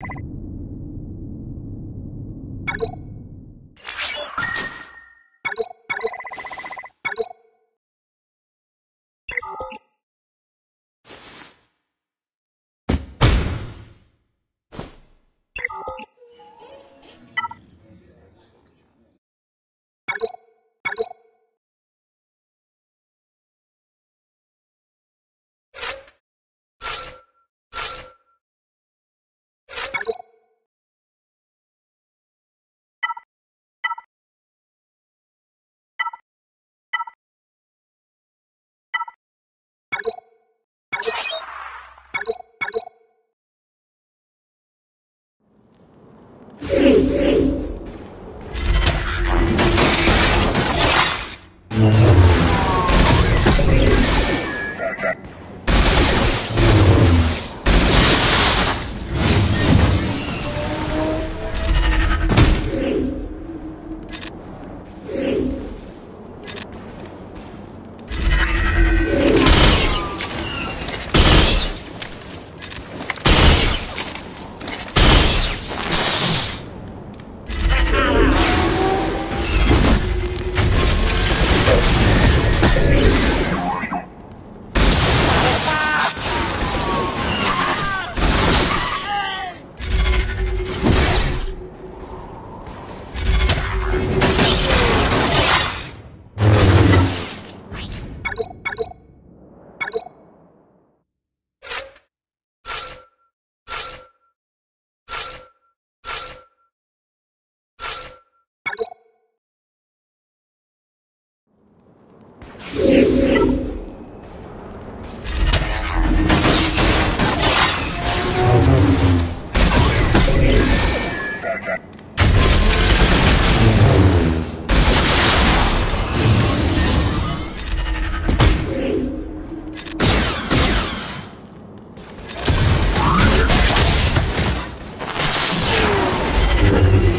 you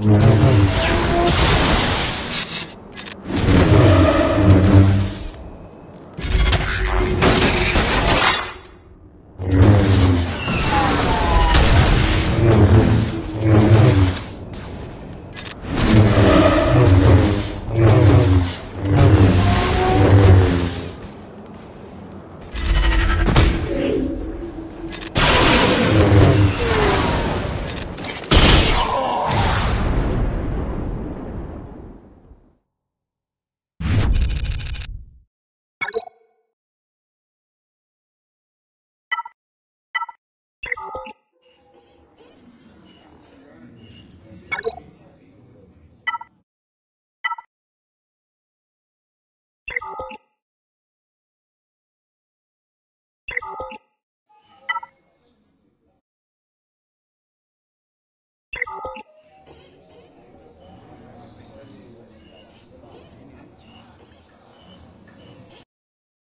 Bye.